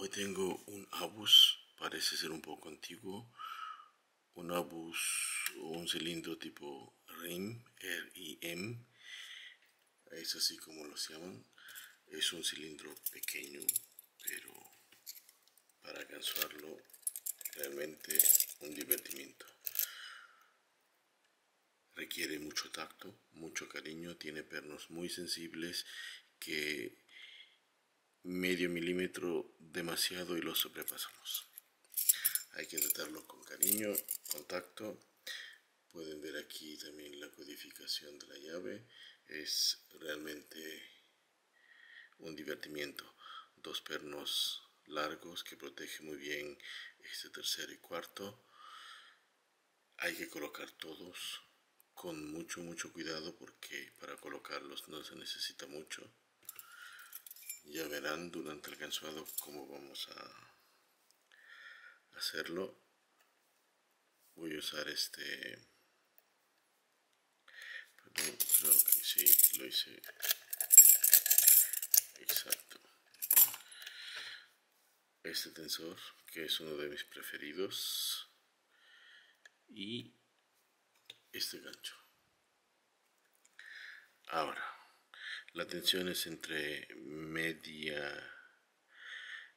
Hoy tengo un Abus, parece ser un poco antiguo. Un Abus o un cilindro tipo RIM, R-I-M. Es así como lo llaman. Es un cilindro pequeño, pero para alcanzarlo realmente un divertimiento. Requiere mucho tacto, mucho cariño, tiene pernos muy sensibles que medio milímetro demasiado y lo sobrepasamos. Hay que tratarlo con cariño, contacto. Pueden ver aquí también la codificación de la llave. Es realmente un divertimiento. Dos pernos largos que protege muy bien este tercero y cuarto. Hay que colocar todos con mucho mucho cuidado porque para colocarlos no se necesita mucho ya verán durante el cansado cómo vamos a hacerlo voy a usar este perdón creo que sí lo hice. Exacto. Este tensor que es uno de mis preferidos. Y este gancho. Ahora la tensión es entre media,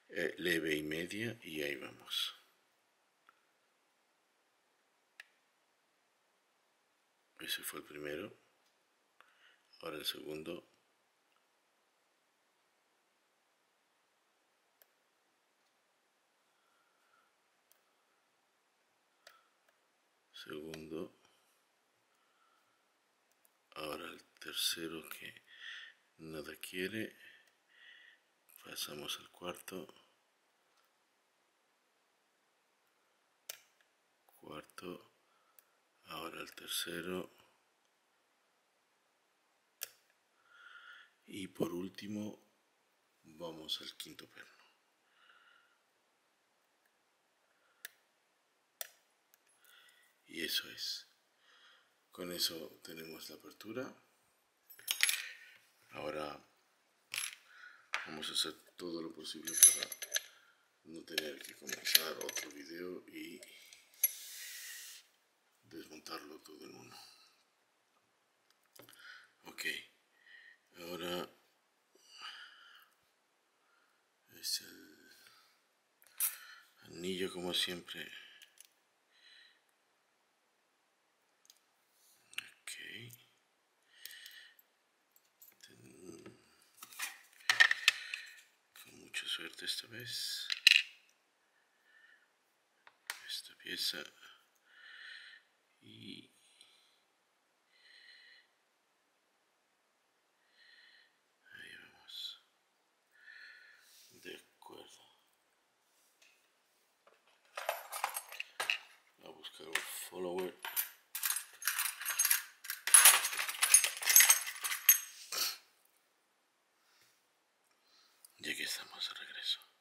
eh, leve y media y ahí vamos. Ese fue el primero. Ahora el segundo. Segundo. Ahora el tercero que nada quiere pasamos al cuarto. Cuarto. Ahora el tercero. Y por último vamos al quinto perno. Y eso es. Con eso tenemos la apertura Ahora vamos a hacer todo lo posible para no tener que comenzar otro video y desmontarlo todo en uno. Ok, ahora es el anillo como siempre suerte esta Esta pieza. Y ahí vamos. De acuerdo. A buscar un follower. Ya que estamos de regreso.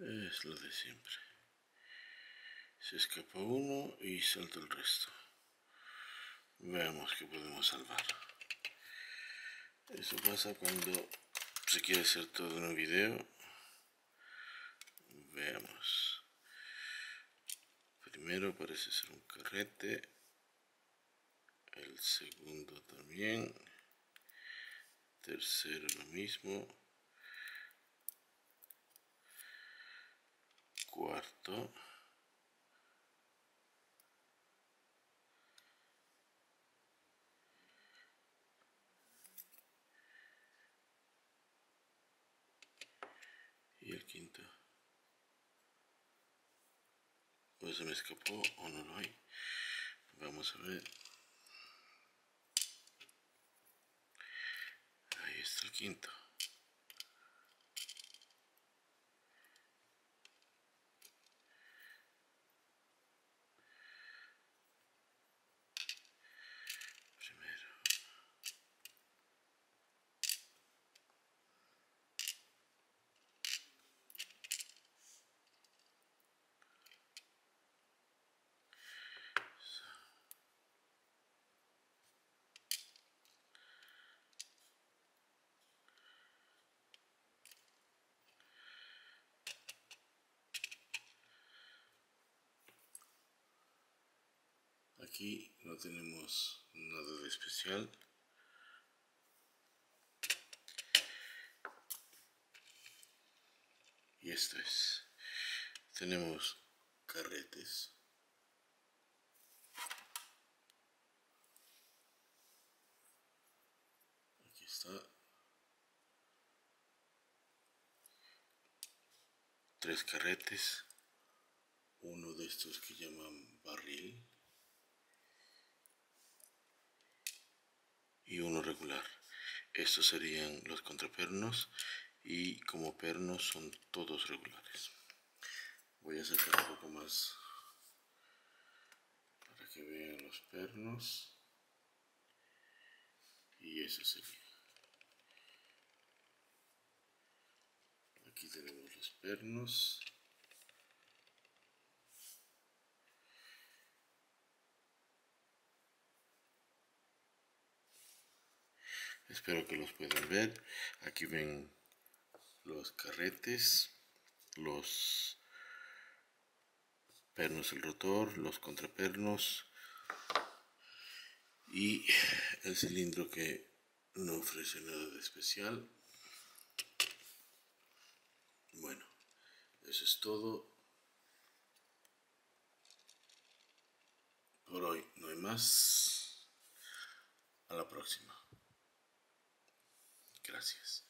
Es lo de siempre. Se escapa uno y salta el resto. Veamos que podemos salvar. Eso pasa cuando se quiere hacer todo en un video. Veamos primero parece ser un carrete el segundo también tercero lo mismo cuarto. Y el quinto. Pues se me escapó o no lo hay vamos a ver. Ahí está el quinto aquí no tenemos nada de especial. Y esto es tenemos carretes. Aquí está. Tres carretes. Uno de estos que llaman barril y uno regular. Estos serían los contrapernos y como pernos son todos regulares. Voy a acercar un poco más para que vean los pernos. Y eso sería. Aquí tenemos los pernos espero que los puedan ver. Aquí ven los carretes los pernos del rotor los contrapernos y el cilindro que no ofrece nada de especial. Bueno eso es todo. Por hoy no hay más. A la próxima Gracias.